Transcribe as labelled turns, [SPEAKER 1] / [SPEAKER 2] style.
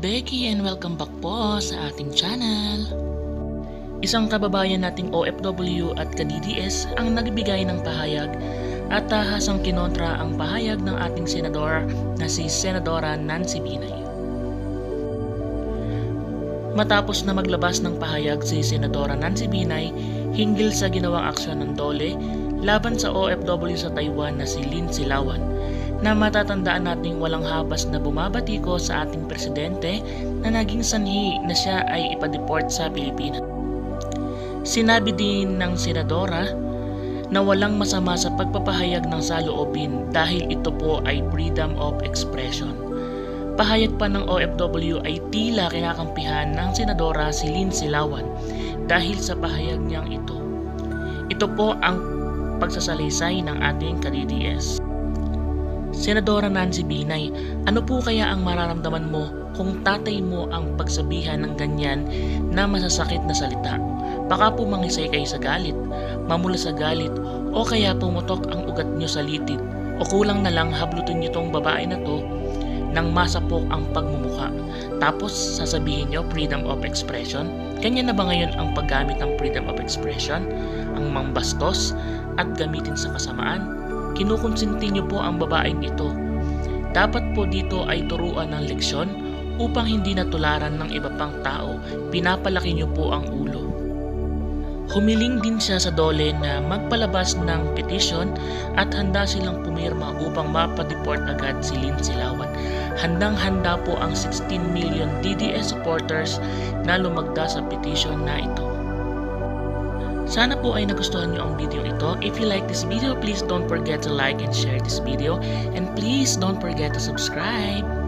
[SPEAKER 1] Becky and welcome back po sa ating channel. Isang kababayan nating OFW at ka-DDS ang nagbigay ng pahayag at tahasang kinontra ang pahayag ng ating senador na si Senadora Nancy Binay. Matapos na maglabas ng pahayag si Senadora Nancy Binay hinggil sa ginawang aksyon ng Dole laban sa OFW sa Taiwan na si Lin Silawan na matatandaan nating walang habas na bumabatiko sa ating presidente na naging sanhi na siya ay ipadeport sa Pilipinas. Sinabi din ng senadora na walang masama sa pagpapahayag ng saloobin dahil ito po ay freedom of expression. Pahayag pa ng OFW ay tila kinakampihan ng senadora si Lynn Silawan dahil sa pahayag niyang ito. Ito po ang pagsasalaysay ng ating ka-DDS. Senadora Nancy Binay, ano po kaya ang mararamdaman mo kung tatay mo ang pagsabihan ng ganyan na masasakit na salita? Baka po mangisay kayo sa galit, mamula sa galit, o kaya pumutok ang ugat nyo sa litid, o kulang na lang hablutin nyo tong babae na to nang masapok ang pagmumuka. Tapos sasabihin nyo freedom of expression? Ganyan na ba ngayon ang paggamit ng freedom of expression? Ang mambastos at gamitin sa kasamaan? Kinukonsinti niyo po ang babaeng ito. Dapat po dito ay turuan ng leksyon upang hindi natularan ng iba pang tao, pinapalaki niyo po ang ulo. Humiling din siya sa dole na magpalabas ng petition at handa silang pumirma upang mapadeport agad si Lin Silawan. Handang-handa po ang 16 million DDS supporters na lumagda sa petition na ito. Sana po ay nagustuhan nyo ang video ito. If you like this video, please don't forget to like and share this video. And please don't forget to subscribe.